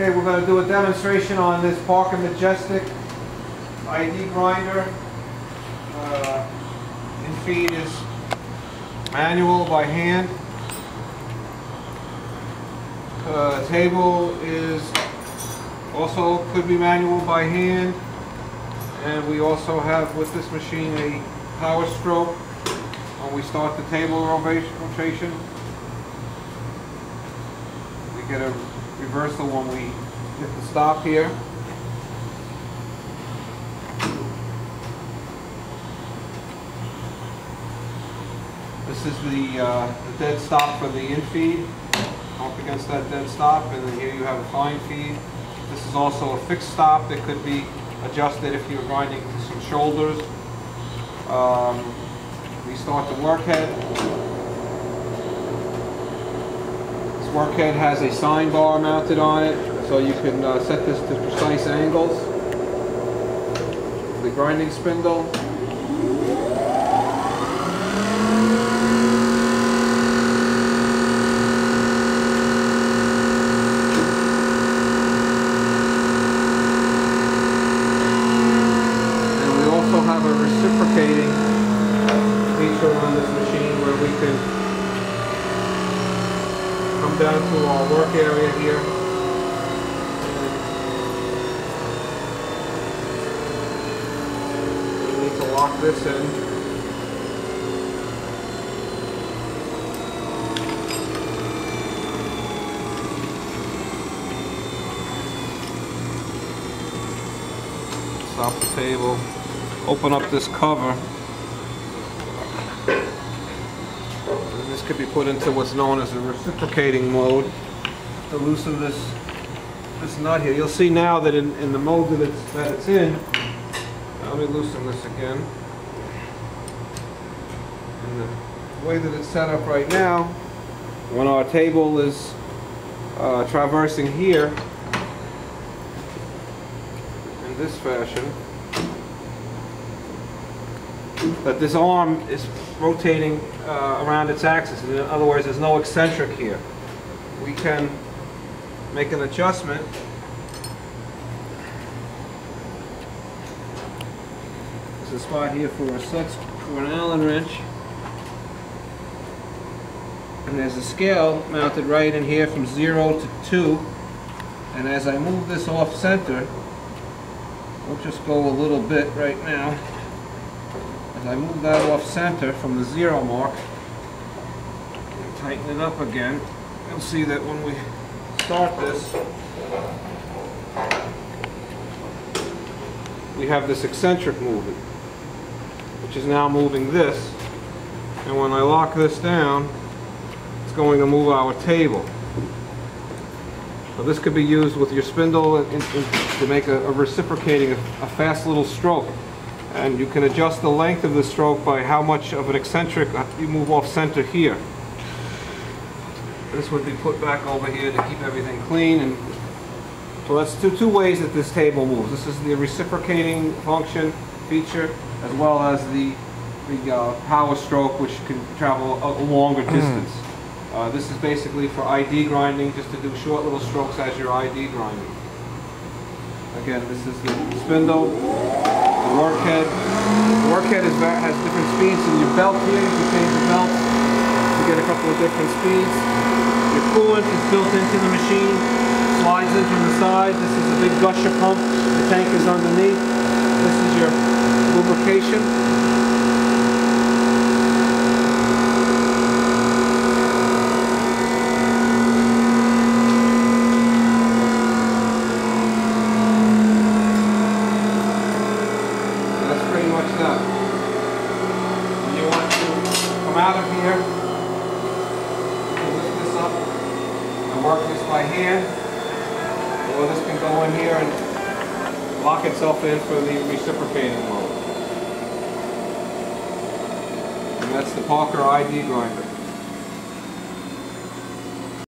Okay, we're going to do a demonstration on this Parker Majestic ID grinder. Uh, in feed is manual by hand. Uh, table is also could be manual by hand. And we also have with this machine a power stroke when we start the table rotation. We get a reversal when we hit the stop here. This is the, uh, the dead stop for the in-feed, up against that dead stop, and then here you have a fine feed. This is also a fixed stop that could be adjusted if you're grinding to some shoulders. Um, we start the workhead. Workhead has a sine bar mounted on it, so you can uh, set this to precise angles. The grinding spindle. And we also have a reciprocating feature on this machine where we can down to our work area here. We need to lock this in. Stop the table, open up this cover. And this could be put into what's known as a reciprocating mode to loosen this this nut here. You'll see now that in, in the mode that it's that it's in. Let me loosen this again. And the way that it's set up right now, when our table is uh, traversing here in this fashion, that this arm is rotating uh, around its axis. In other words, there's no eccentric here. We can make an adjustment. There's a spot here for a set for an Allen wrench. And there's a scale mounted right in here from 0 to 2. And as I move this off center, we'll just go a little bit right now. As I move that off center from the zero mark, tighten it up again, you'll see that when we start this, we have this eccentric movement, which is now moving this. And when I lock this down, it's going to move our table. So this could be used with your spindle in, in, to make a, a reciprocating, a, a fast little stroke. And you can adjust the length of the stroke by how much of an eccentric you move off center here. This would be put back over here to keep everything clean. And so that's two, two ways that this table moves. This is the reciprocating function feature, as well as the, the uh, power stroke, which can travel a, longer distance. Uh, this is basically for ID grinding, just to do short little strokes as your ID grinding. Again, this is the spindle, workhead. Workhead is, has different speeds in your belt here. You can change the belt to get a couple of different speeds. Your coolant is built into the machine, slides in from the side. This is a big gusher pump. The tank is underneath. This is your lubrication. And that's pretty much that. When you want to come out of here, you can lift this up and work this by hand, or this can go in here and lock itself in for the reciprocating mode. And that's the Parker ID grinder.